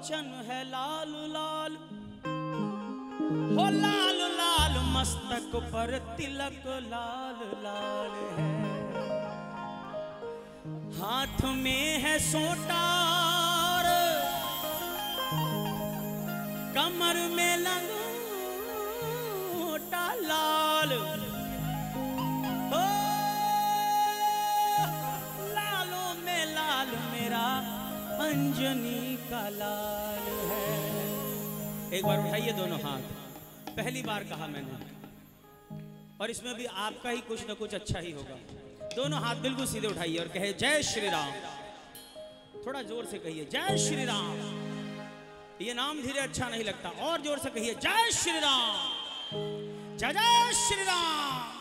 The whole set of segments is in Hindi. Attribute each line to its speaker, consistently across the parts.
Speaker 1: लोचन है लाल लाल। हो लाल लाल, मस्तक पर तिलक लाल लाल है। हाथ में है सोटार, कमर में लंगोटा अंजनी का लाल है। एक बार उठाइए दोनों हाथ। पहली बार कहा मैंने। और इसमें भी आपका ही कुछ ना कुछ अच्छा ही होगा। दोनों हाथ बिल्कुल सीधे उठाइए और कहे, जय श्री राम थोड़ा ज़ोर से कहिए, जय श्री राम ये नाम धीरे अच्छा नहीं लगता। और ज़ोर से कहिए, जय श्री राम जय जय श्री राम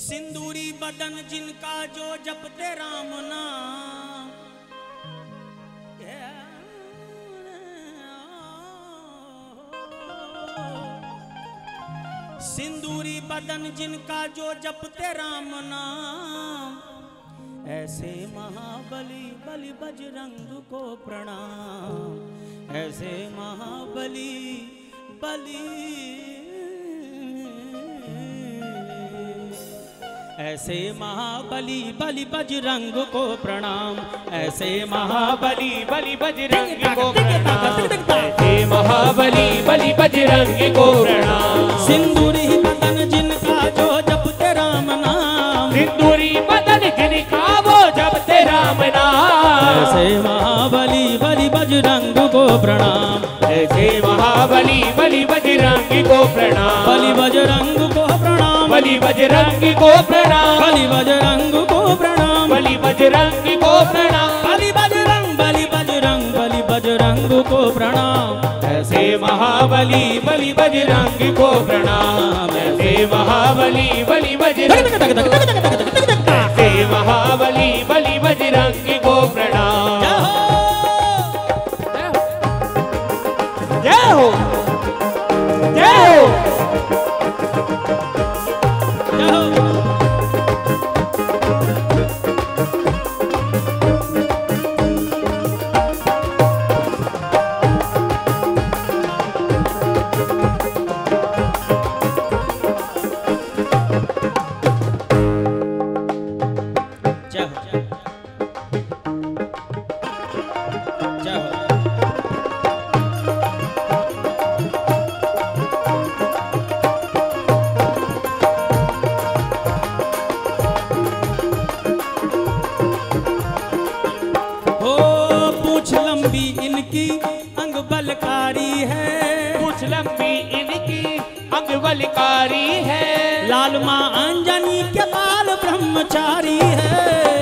Speaker 1: सिंदूरी बदन जिनका जो जपते राम नाम। सिंदूरी बदन जिनका जो जपते राम नाम, ऐसे महाबली बलि बजरंग को प्रणाम। ऐसे महाबली बलि, ऐसे महाबली बलि बजरंग को प्रणाम। ऐसे महाबली
Speaker 2: बलि बजरंग को प्रणाम महाबली बलि बजरंग को प्रणाम।
Speaker 1: सिंदूरी बदन जिनका जो जपते राम नाम।
Speaker 2: सिंदूरी बदन जिनका वो जब ते राम नाम।
Speaker 1: ऐसे महाबली बलि बजरंग को प्रणाम।
Speaker 2: ऐसे महाबली बलि बजरंग को प्रणाम।
Speaker 1: बलि बजरंग को प्रणाम।
Speaker 2: बलि बजरंग को प्रणाम।
Speaker 1: बलि बजरंग को प्रणाम।
Speaker 2: बलि बजरंग को प्रणाम। ऐसे महाबली बलि बजरंग को प्रणाम। ऐसे महाबली बलि बजरंग
Speaker 1: इनकी अंग बलकारी है।
Speaker 2: कुछ लंबी इनकी अंग बलकारी है।
Speaker 1: लाल माँ अंजनी के बाल ब्रह्मचारी है।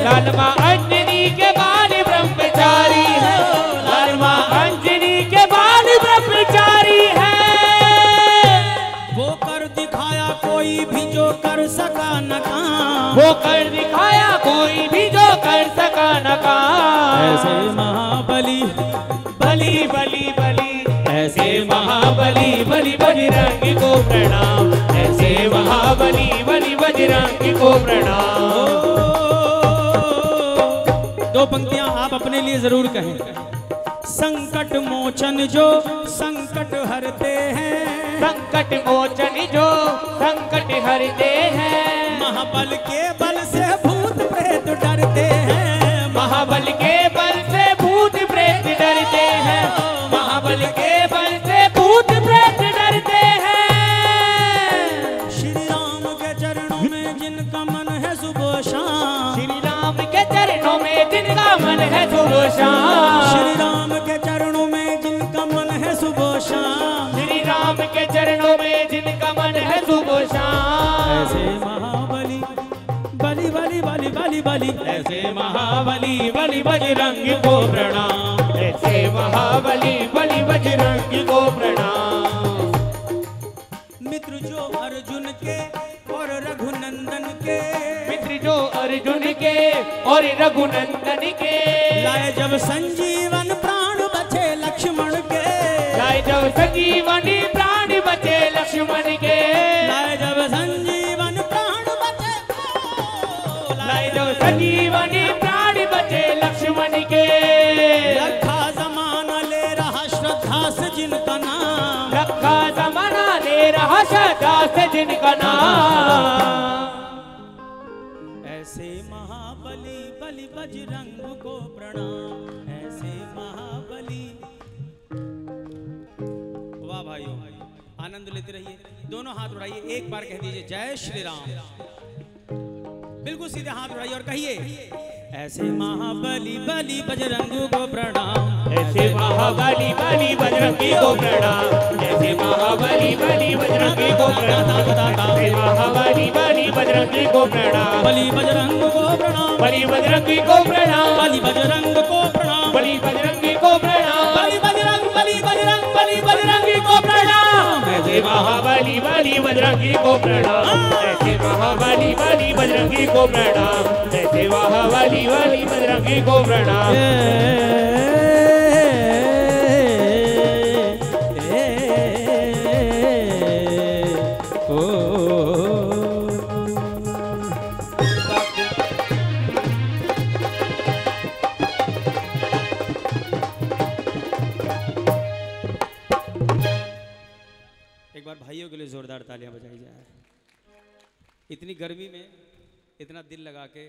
Speaker 2: लाल माँ अंजनी के बाल ब्रह्मचारी है। लाल माँ अंजनी के बाल ब्रह्मचारी है।
Speaker 1: वो कर दिखाया कोई भी जो कर सका न काम।
Speaker 2: वो कर दिखाया कोई भी जो कर सका न काम।
Speaker 1: ऐसे महाबली
Speaker 2: बलि बजरंग को प्रणाम। ऐसे महाबली बलि बजरंग को प्रणाम।
Speaker 1: दो पंक्तियाँ आप अपने लिए ज़रूर कहें। संकट मोचन जो संकट हरते हैं।
Speaker 2: संकट मोचन जो संकट हरते हैं।
Speaker 1: महाबल के बल
Speaker 2: बलि बलि
Speaker 1: बलि। बलि
Speaker 2: ऐसे महाबली बलि बजरंग को प्रणाम। ऐसे महाबली बलि बजरंग को प्रणाम।
Speaker 1: मित्र जो अर्जुन के और रघुनंदन के।
Speaker 2: मित्र जो अर्जुन के और रघुनंदन के।
Speaker 1: लाए जब संजीवन प्राण बचे लक्ष्मण के।
Speaker 2: लाए जब संजीवनी प्राण बचे लक्ष्मण के। भाषा दास जिनका नाम।
Speaker 1: ऐसे महाबली बलि बजरंग को प्रणाम। ऐसे महाबली। वाह भाइयों, आनंद लेते रहिए। दोनों हाथ उठाइए। एक बार कह दीजिए, जय श्री राम। बिल्कुल सीधे हाथ उठाइए और कहिए, ऐसे महाबली बलि बजरंग को प्रणाम।
Speaker 2: ऐसे महाबली बलि बजरंगी को प्रणाम। महाबली बली बजरंगी को प्रणाम महाबली बली बजरंगी को प्रणाम
Speaker 1: बलि बजरंग को प्रणाम
Speaker 2: बली बजरंगी को प्रणाम
Speaker 1: बलि बजरंग को प्रणाम
Speaker 2: बली बजरंगी को प्रणाम
Speaker 1: बलि बजरंग बलि बजरंग बलि बजरंगी को प्रणाम
Speaker 2: ऐसे महाबली बली बजरंगी को प्रणाम ऐसे महाबली बली बजरंगी को प्रणाम ऐसे महाबली बली बजरंगी को प्रणाम
Speaker 1: एक बार भाइयों के लिए जोरदार तालियाँ बजाई जाए। इतनी गर्मी में इतना दिल लगा के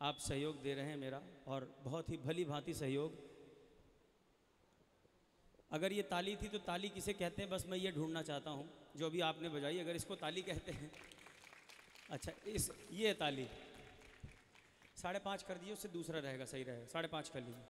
Speaker 1: आप सहयोग दे रहे हैं मेरा और बहुत ही भली भांति सहयोग अगर ये ताली थी तो ताली किसे कहते हैं? बस मैं ये ढूंढना चाहता हूँ, जो अभी आपने बजाई, अगर इसको ताली कहते हैं। अच्छा इस, ये ताली। साढ़े पाँच कर दिए, उससे दूसरा रहेगा, सही रहेगा। साढ़े पाँच कर लीजिए।